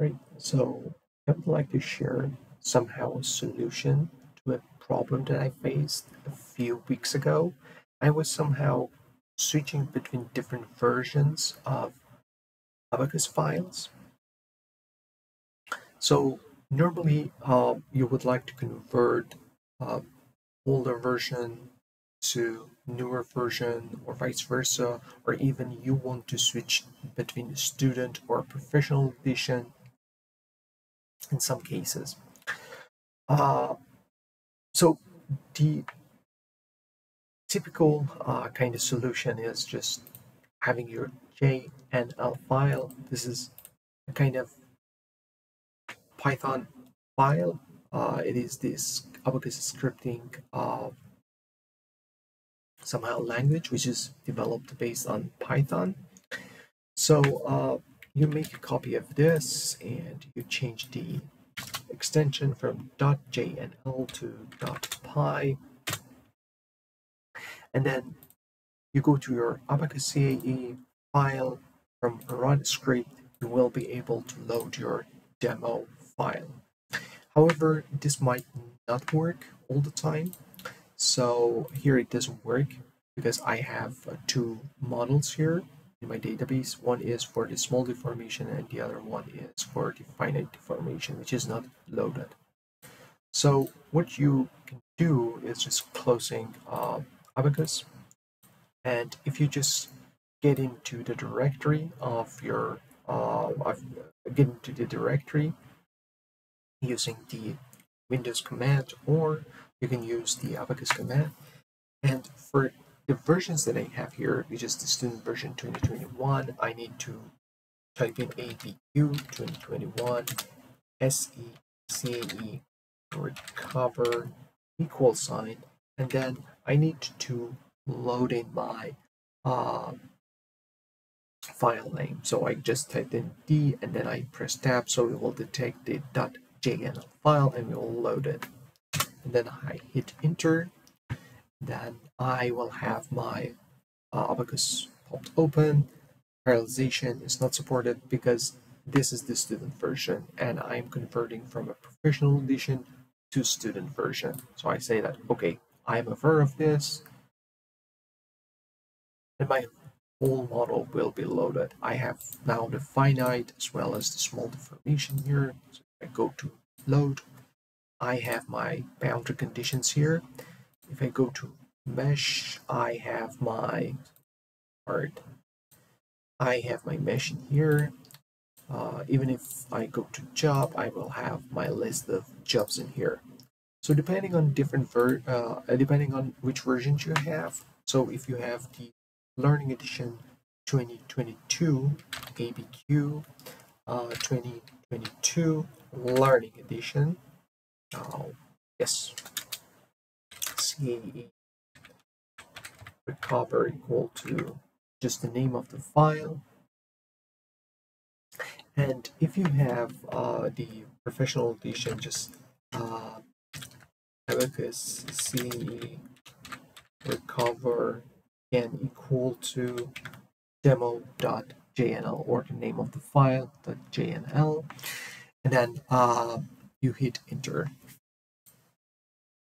Right, so I would like to share somehow a solution to a problem that I faced a few weeks ago. I was somehow switching between different versions of Abaqus files. So normally uh, you would like to convert uh, older version to newer version or vice versa, or even you want to switch between student or professional edition in some cases. Uh, so the typical uh, kind of solution is just having your JNL file. This is a kind of Python file. Uh, it is this Abaqus scripting uh, somehow language which is developed based on Python. So uh, you make a copy of this and you change the extension from .jnl to .py and then you go to your Abaqus CAE file from run script you will be able to load your demo file. However, this might not work all the time. So here it doesn't work because I have uh, two models here in my database. One is for the small deformation and the other one is for the finite deformation, which is not loaded. So what you can do is just closing uh, Abaqus. And if you just get into the directory of your, uh, get into the directory using the Windows command, or you can use the Abaqus command. And for the versions that I have here, which is the student version 2021, I need to type in ABQ 2021 SECAE recover equal sign, and then I need to load in my uh, file name. So I just typed in D and then I press tab. So it will detect the .jnl file and we will load it. And then I hit enter then I will have my uh, Abaqus popped open. Parallelization is not supported because this is the student version and I'm converting from a professional edition to student version. So I say that, okay, I'm aware of this and my whole model will be loaded. I have now the finite as well as the small deformation here. So I go to load, I have my boundary conditions here if I go to mesh, I have my part. I have my mesh in here. Uh, even if I go to job, I will have my list of jobs in here. So depending on different ver uh, depending on which versions you have. So if you have the Learning Edition 2022 ABQ uh, 2022 Learning Edition. Oh, yes, Recover equal to just the name of the file. And if you have uh, the professional edition, just uh, Abaqus CAE recover again equal to demo.jnl or the name of the file .jnl and then uh, you hit enter